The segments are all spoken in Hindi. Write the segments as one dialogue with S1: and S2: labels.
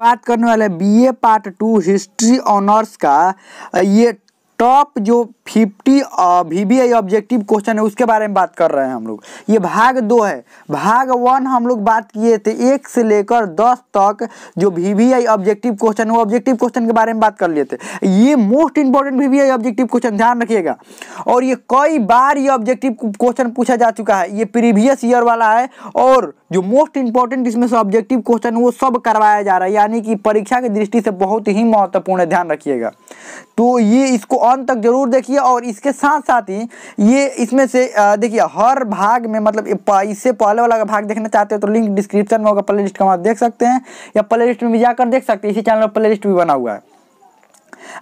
S1: बात करने वाले BA part two history honours का ये टॉप जो 50 वीबीआई ऑब्जेक्टिव क्वेश्चन है, उसके बारे में बात कर रहे हैं हम लोग। ये भाग दो है। भाग वन हम लोग बात किए थे, एक से लेकर दस तक जो वीबीआई ऑब्जेक्टिव क्वेश्चन वो ऑब्जेक्टिव क्वेश्चन के बारे में बात कर लिए थे। ये most important VBI objective question ध्यान रखिएगा। और ये कई बार ये ऑब्जेक्टिव क्वेश्चन पूछा जा चुका है। ये प्रीवियस ईयर वाला है और जो मोस्ट इंपॉर्टेंट इसमें से ऑब्जेक्टिव क्वेश्चन वो सब करवाया जा रहा है। यानी कि परीक्षा की दृष्टि से बहुत ही महत्वपूर्ण है, ध्यान रखिएगा। तो ये इसको अंत तक ज़रूर देखिए और इसके साथ साथ ही ये इसमें से देखिए, हर भाग में मतलब इससे पहले वाला भाग देखना चाहते हो तो लिंक डिस्क्रिप्शन में होगा प्ले लिस्ट का देख सकते हैं या प्ले लिस्ट में भी जाकर देख सकते हैं। इसी चैनल पर प्ले लिस्ट भी बना हुआ है।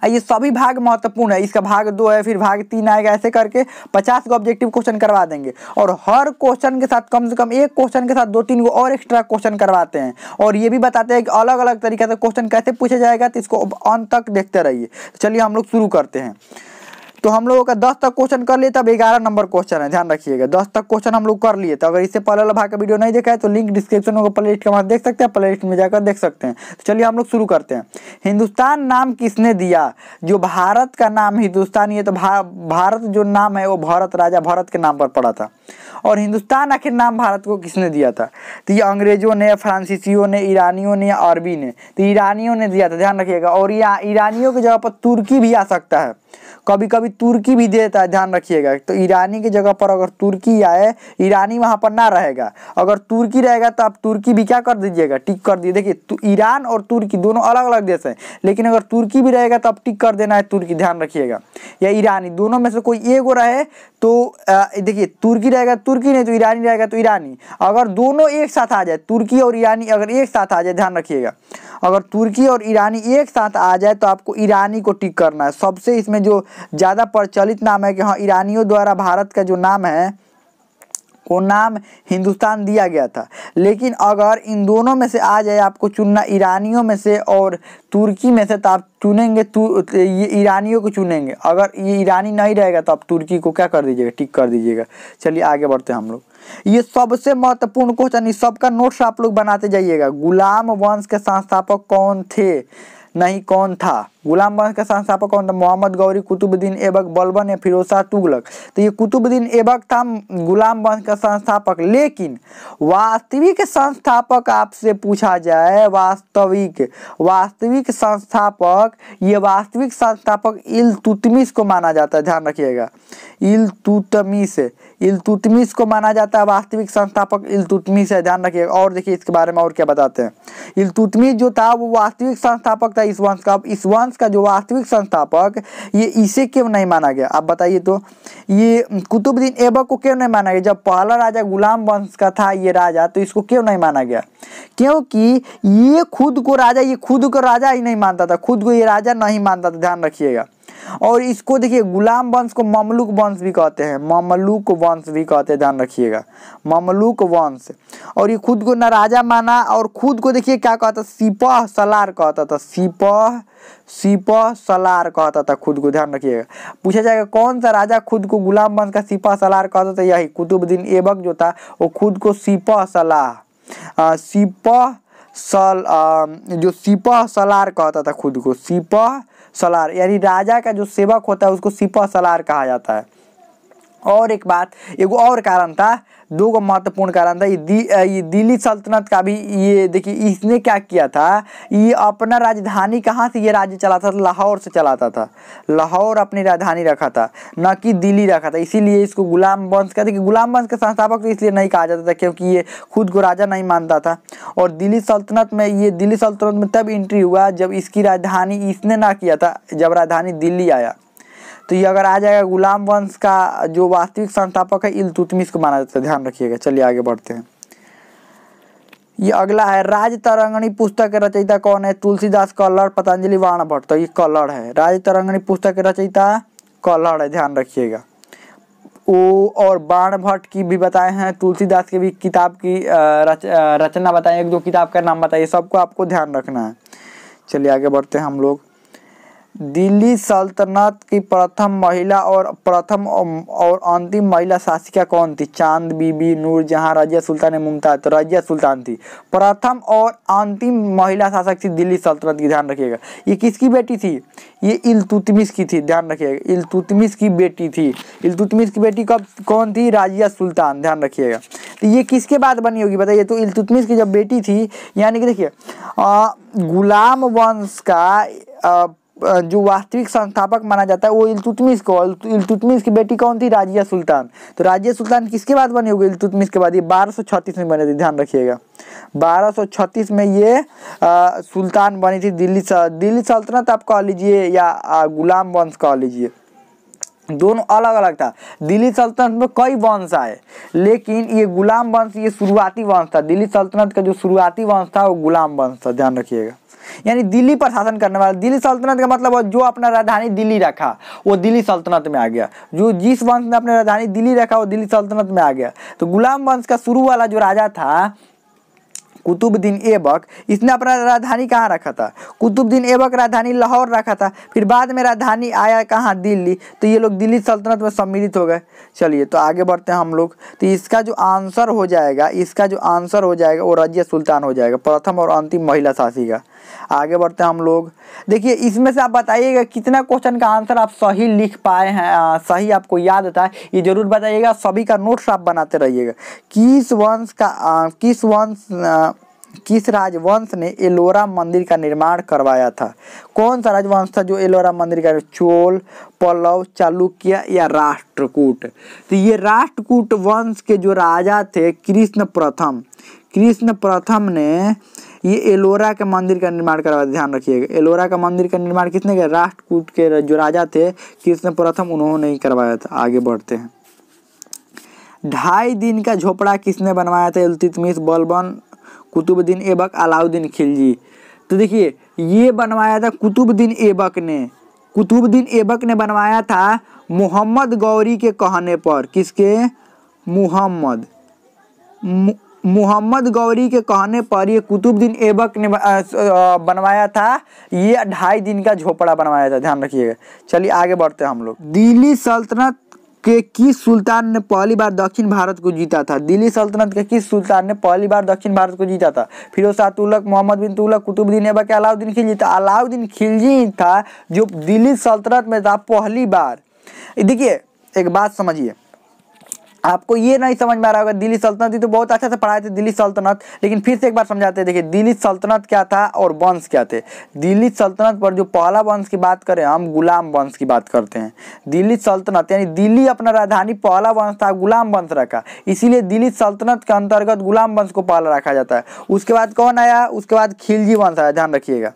S1: ये सभी भाग महत्वपूर्ण है। इसका भाग दो है, फिर भाग तीन आएगा, ऐसे करके पचास को ऑब्जेक्टिव क्वेश्चन करवा देंगे। और हर क्वेश्चन के साथ कम से कम एक क्वेश्चन के साथ दो तीन गो और एक्स्ट्रा क्वेश्चन करवाते हैं। और ये भी बताते हैं कि अलग अलग तरीके से क्वेश्चन कैसे पूछा जाएगा तो इसको अंत तक देखते रहिए। चलिए हम लोग शुरू करते हैं। तो हम लोगों का दस तक क्वेश्चन कर लिए तब ग्यारह नंबर क्वेश्चन है ध्यान रखिएगा। दस तक क्वेश्चन हम लोग कर लिए तो अगर इससे पहले वाला भाग का वीडियो नहीं देखा है तो लिंक डिस्क्रिप्शन में प्ले लिस्ट का देख सकते हैं प्ले लिस्ट में जाकर देख सकते हैं। तो चलिए हम लोग शुरू करते हैं। हिंदुस्तान नाम किसने दिया? जो भारत का नाम हिंदुस्तान ये तो भा, भारत जो नाम है वो भारत राजा भारत के नाम पर पड़ा था। और हिंदुस्तान आखिर नाम भारत को किसने दिया था? तो ये अंग्रेज़ों ने, फ्रांसीसियों ने, ईरानियों ने या अरबी ने? तो ईरानियों ने दिया था, ध्यान रखिएगा। और यहाँ ईरानियों की जगह पर तुर्की भी आ सकता है। कभी कभी तुर्की भी देता है, ध्यान रखिएगा। तो ईरानी की जगह पर अगर तुर्की आए, ईरानी वहाँ पर ना रहेगा। अगर तुर्की रहेगा तो आप तुर्की भी क्या कर दीजिएगा? टिक कर दिए देखिए ईरान और तुर्की दोनों अलग अलग देश हैं। लेकिन अगर तुर्की भी रहेगा तो आप टिक कर देना है तुर्की, ध्यान रखिएगा। या ईरानी, दोनों में से कोई एक रहे तो देखिए, तुर्की रहेगा तुर्की नहीं तो ईरानी रहेगा तो ईरानी। अगर दोनों एक साथ आ जाए, तुर्की और ईरानी अगर एक साथ आ जाए, ध्यान रखिएगा। अगर तुर्की और ईरानी एक साथ आ जाए तो आपको ईरानी को टिक करना है। सबसे इसमें जो ज़्यादा प्रचलित नाम है कि हाँ ईरानियों द्वारा भारत का जो नाम है को नाम हिंदुस्तान दिया गया था। लेकिन अगर इन दोनों में से आ जाए आपको चुनना ईरानियों में से और तुर्की में से तो आप चुनेंगे तु, ये ईरानियों को चुनेंगे। अगर ये ईरानी नहीं रहेगा तो आप तुर्की को क्या कर दीजिएगा? टिक कर दीजिएगा। चलिए आगे बढ़ते हैं हम लोग। ये सबसे महत्वपूर्ण क्वेश्चन सबका नोट्स आप लोग बनाते जाइएगा। गुलाम वंश के संस्थापक कौन थे? नहीं कौन था? गुलाम वंश का संस्थापक कौन था मोहम्मद गौरी, कुतुबुद्दीन ऐबक, बलबन या फिरोज शाह तुगलक। तो ये कुतुबुद्दीन ऐबक था गुलाम वंश का संस्थापक। लेकिन वास्तविक संस्थापक आपसे पूछा जाए, वास्तविक वास्तविक संस्थापक, ये वास्तविक संस्थापक इल्तुतमिश को माना जाता है, ध्यान रखिएगा। इल्तुतमिश इल्तुतमिश को माना जाता है, वास्तविक संस्थापक इल्तुतमिश है, ध्यान रखिएगा। और देखिए इसके बारे में और क्या बताते हैं। इल्तुतमिश जो था, वो वास्तविक संस्थापक था इस वंश का। इस वंश का जो वास्तविक संस्थापक, ये इसे क्यों नहीं माना गया? आप बताइए तो। ये कुतुबुद्दीन ऐबक को क्यों नहीं माना गया? जब पहला राजा गुलाम वंश का था ये राजा तो इसको क्यों नहीं माना गया? क्योंकि ये खुद को राजा, ये खुद को राजा ही नहीं मानता था। खुद को ये राजा नहीं मानता था। ध्यान रखिएगा। और इसको देखिए गुलाम वंश को ममलुक वंश भी कहते हैं। ममलुक वंश भी कहते हैं ध्यान रखिएगा। ममलुक वंश। और ये खुद को न राजा माना और खुद को देखिए क्या कहता सिपह सलार कहता था। सिपह सिपह सलार कहता था खुद को ध्यान रखिएगा। पूछा जाएगा कौन सा राजा खुद को गुलाम वंश का सिपह सलार कहता था? यही कुतुबुद्दीन ऐबक जो था वो खुद को सिपह सलाह सिपह सल अ, जो सिपह सलार कहता था खुद को। सिपह सलार यानी राजा का जो सेवक होता है उसको सिपा सलार कहा जाता है। और एक बात, एगो और कारण था दो गो महत्वपूर्ण कारण था ये दिल्ली सल्तनत का भी ये देखिए, इसने क्या किया था ये अपना राजधानी कहाँ से ये राज्य चलाता था, लाहौर से चलाता था। लाहौर अपनी राजधानी रखा था, न कि दिल्ली रखा था, इसीलिए इसको गुलाम वंश का देखिए गुलाम वंश का संस्थापक तो इसलिए नहीं कहा जाता था, क्योंकि ये खुद को राजा नहीं मानता था। और दिल्ली सल्तनत में, ये दिल्ली सल्तनत में तब एंट्री हुआ जब इसकी राजधानी इसने ना किया था, जब राजधानी दिल्ली आया। तो ये अगर आ जाएगा गुलाम वंश का जो वास्तविक संस्थापक है इल्तुतमिश को माना जाता है। ध्यान रखिएगा चलिए आगे बढ़ते हैं। ये अगला है राज तरंगणी पुस्तक के रचयिता कौन है? तुलसीदास कल्लड़ पतंजलि वाण भट्ट तो ये कल्लड़ है। राज तरंगणी पुस्तक के रचयिता कल्लड़ है ध्यान रखिएगा। ओ और बाण भट्ट की भी बताए हैं तुलसीदास की भी किताब की रच, रचना बताए एक दो किताब का नाम बताइए सबको आपको ध्यान रखना है। चलिए आगे बढ़ते हैं हम लोग। दिल्ली सल्तनत की प्रथम महिला और प्रथम और अंतिम महिला शासिका कौन थी? चाँद, बीबी नूरजहां रजिया सुल्तान मुमताज़ तो रजिया सुल्तान थी। प्रथम और अंतिम महिला शासक थी दिल्ली सल्तनत की, ध्यान रखिएगा। ये किसकी बेटी थी? ये इलतुतमिश की थी, ध्यान रखिएगा। इलतुतमिश की बेटी थी। इलतुतमिश की बेटी कब, कौन थी? राजिया सुल्तान, ध्यान रखिएगा। तो ये किसके बाद बनी होगी बताइए? तो इलतुतमिश की जब बेटी थी, यानी कि देखिए गुलाम वंश का जो वास्तविक संस्थापक माना जाता है वो इलतुतमिश को इलतुतमिश की बेटी कौन थी? राजिया सुल्तान। तो राजिया सुल्तान किसके बाद बनी होगी? इलतुतमिश के बाद। ये बारह में बने थे ध्यान रखिएगा। बारह में ये आ, सुल्तान बनी थी दिल्ली दिल्ली सल्तनत आप कह लीजिए या गुलाम वंश कह लीजिए। दोनों अलग अलग था। दिल्ली सल्तनत में कई वंश आए लेकिन ये गुलाम वंश ये शुरुआती वंश था। दिल्ली सल्तनत का जो शुरुआती वंश था वो गुलाम वंश था ध्यान रखिएगा। यानी दिल्ली पर शासन करने वाला। दिल्ली सल्तनत का मतलब जो अपना राजधानी दिल्ली रखा, वो दिल्ली सल्तनत में आ गया। जो जिस वंश ने अपनी राजधानी दिल्ली रखा, वो दिल्ली सल्तनत में आ गया। तो गुलाम वंश का शुरू वाला जो राजा था कुतुबुद्दीन ऐबक इसने अपना राजधानी कहाँ रखा था? कुतुबुद्दीन ऐबक राजधानी लाहौर रखा था। फिर बाद में राजधानी आया कहाँ? दिल्ली। तो ये लोग दिल्ली सल्तनत में सम्मिलित हो गए। चलिए तो आगे बढ़ते हैं हम लोग। तो इसका जो आंसर हो जाएगा इसका जो आंसर हो जाएगा वो रजिया सुल्तान हो जाएगा प्रथम और अंतिम महिला शासी का। आगे बढ़ते हैं हम लोग। देखिए इसमें से आप बताइएगा कितना क्वेश्चन का आंसर आप सही लिख पाए हैं आ, सही आपको याद था ये ज़रूर बताइएगा। सभी का नोट्स आप बनाते रहिएगा। किस वंश का आ, किस वंश किस राजवंश ने एलोरा मंदिर का निर्माण करवाया था? कौन सा राजवंश था जो एलोरा मंदिर का चोल पल्लव चालुक्य या राष्ट्रकूट? तो ये राष्ट्रकूट वंश के जो राजा थे, कृष्ण प्रथम। कृष्ण प्रथम ने ये एलोरा के मंदिर का निर्माण करवाया ध्यान रखिएगा एलोरा का मंदिर का निर्माण किसने किया? राष्ट्रकूट के जो राजा थे, कृष्ण प्रथम उन्होंने ही करवाया था। आगे बढ़ते हैं। ढाई दिन का झोपड़ा किसने बनवाया था? इल्तुतमिश, बलबन कुतुबुद्दीन ऐबक अलाउद्दीन खिलजी। तो देखिए, ये बनवाया था कुतुबुद्दीन ऐबक ने। कुतुबुद्दीन ऐबक ने बनवाया था मोहम्मद गौरी के कहने पर। किसके? मोहम्मद। मोहम्मद गौरी के कहने पर ये कुतुबुद्दीन ऐबक ने बनवाया था। ये ढाई दिन का झोपड़ा बनवाया था, ध्यान रखिएगा। चलिए आगे बढ़ते हैं हम लोग। दिल्ली सल्तनत के किस सुल्तान ने पहली बार दक्षिण भारत को जीता था? दिल्ली सल्तनत के किस सुल्तान ने पहली बार दक्षिण भारत को जीता था? फिरोज शाह तुलक मोहम्मद बिन तुलक कुतुबुद्दीन ऐबक अलाउद्दीन खिलजी था। अलाउद्दीन खिलजी था जो दिल्ली सल्तनत में था पहली बार। देखिए, एक बात समझिए। आपको ये नहीं समझ में आ रहा होगा, दिल्ली सल्तनत ही तो बहुत अच्छा से पढ़ाए थे दिल्ली सल्तनत, लेकिन फिर से एक बार समझाते हैं, देखिए, दिल्ली सल्तनत क्या था और वंश क्या थे? दिल्ली सल्तनत पर जो पहला वंश की बात करें, हम गुलाम वंश की बात करते हैं। दिल्ली सल्तनत, यानी दिल्ली अपना राजधानी पहला वंश था, गुलाम वंश रखा। इसीलिए दिल्ली सल्तनत के अंतर्गत गुलाम वंश को पहला रखा जाता है। उसके बाद कौन आया? उसके बाद खिलजी वंश आया, ध्यान रखिएगा।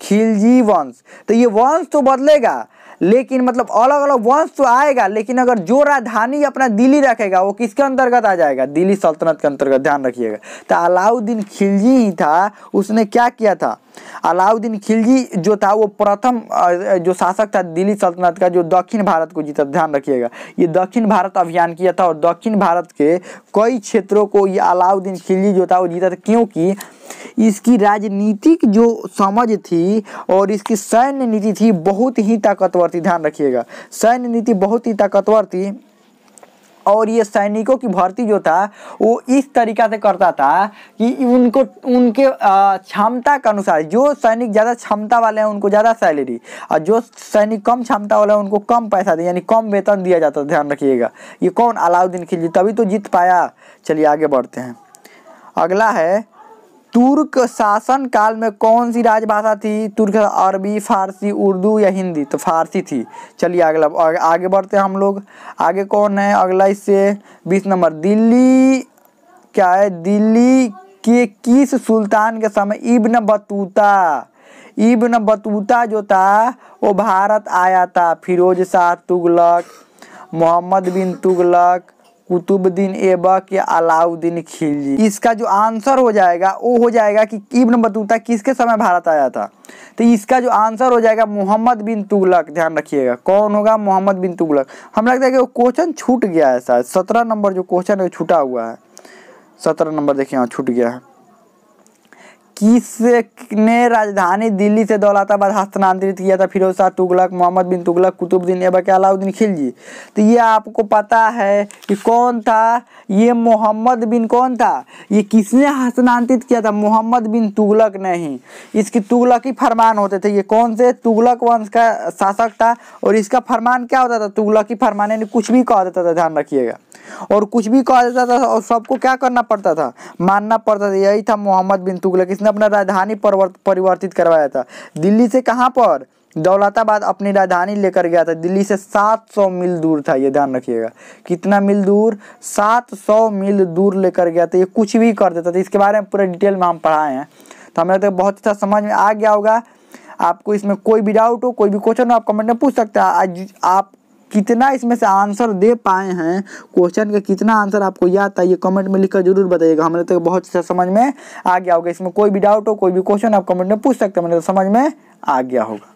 S1: खिलजी वंश। तो ये वंश तो बदलेगा लेकिन मतलब अलग अलग वंश तो आएगा, लेकिन अगर जो राजधानी अपना दिल्ली रखेगा, वो किसके अंतर्गत आ जाएगा? दिल्ली सल्तनत के अंतर्गत, ध्यान रखिएगा। तो अलाउद्दीन खिलजी ही था, उसने क्या किया था? अलाउद्दीन खिलजी जो था, वो प्रथम जो शासक था दिल्ली सल्तनत का, जो दक्षिण भारत को जीता ध्यान रखिएगा। ये दक्षिण भारत अभियान किया था और दक्षिण भारत के कई क्षेत्रों को ये अलाउद्दीन खिलजी जो था, वो जीता था। क्योंकि इसकी राजनीतिक जो समझ थी और इसकी सैन्य नीति थी, बहुत ही ताकतवर थी। ध्यान रखिएगा, सैन्य नीति बहुत ही ताकतवर थी और ये सैनिकों की भर्ती जो था, वो इस तरीका से करता था कि उनको, उनके क्षमता के अनुसार, जो सैनिक ज़्यादा क्षमता वाले हैं, उनको ज़्यादा सैलरी और जो सैनिक कम क्षमता वाले हैं, उनको कम पैसा दे, यानी कम वेतन दिया जाता ध्यान रखिएगा, ये कौन अलाउद्दीन खिलजी, तभी तो जीत पाया। चलिए आगे बढ़ते हैं। अगला है तुर्क शासन काल में कौन सी राजभाषा थी? तुर्क, अरबी, फारसी, उर्दू या हिंदी? तो फारसी थी। चलिए अगला, आगे बढ़ते हैं हम लोग। आगे कौन है? अगला इससे बीस नंबर। दिल्ली, क्या है? दिल्ली के किस सुल्तान के समय इब्न बतूता इब्न बतूता जो था, वो भारत आया था। फिरोज शाह तुगलक, मोहम्मद बिन तुगलक कुतुबुद्दीन ऐबक या अलाउद्दीन खिलजी। इसका जो आंसर हो जाएगा, वो हो जाएगा कि इब्न बतूता किसके समय भारत आया था? तो इसका जो आंसर हो जाएगा मोहम्मद बिन तुगलक। ध्यान रखिएगा, कौन होगा? मोहम्मद बिन तुगलक। हम लगता है कि वो क्वेश्चन छूट गया है शायद। सत्रह नंबर जो क्वेश्चन है छूटा हुआ है। सत्रह नंबर देखिए हाँ छूट गया है। किसने राजधानी दिल्ली से दौलताबाद हस्तांतरित किया था? फिरोज शाह, तुगलक, मोहम्मद बिन तुगलक कुतुबुद्दीन ऐबक अलाउद्दीन खिलजी। तो ये आपको पता है कि कौन था? ये मोहम्मद बिन कौन था? ये किसने हस्तांतरित किया था? मोहम्मद बिन तुगलक नहीं। इसकी तुगलकी फरमान होते थे। ये कौन से? तुगलक वंश का शासक था। और इसका फरमान क्या होता था? तुगलकी फरमान यानी कुछ भी कह देता था, ध्यान रखिएगा। और कुछ भी कह देता था, और सबको क्या करना पड़ता था? मानना पड़ता था, यही था मोहम्मद बिन तुगलक। इसने अपना राजधानी परिवर्तित करवाया था। दिल्ली से कहाँ पर? दौलताबाद अपनी राजधानी लेकर गया था। दिल्ली से 700 मील दूर था, ये ध्यान रखिएगा। कितना मील दूर? 700 मील दूर लेकर गया था। ये कुछ भी कर देता था। इसके बारे में पूरा डिटेल में हम पढ़ाए हैं। तो हमें तो बहुत अच्छा समझ में आ गया होगा। आपको इसमें कोई भी डाउट हो, कोई भी क्वेश्चन हो, आप कमेंट में पूछ सकते हैं। आप कितना इसमें से आंसर दे पाए हैं? क्वेश्चन का कितना आंसर आपको याद था, ये कमेंट में लिखकर ज़रूर बताइएगा। हमें तो बहुत अच्छा समझ में आ गया होगा। इसमें कोई भी डाउट हो, कोई भी क्वेश्चन आप कमेंट में पूछ सकते हैं। मैंने तो समझ में आ गया होगा।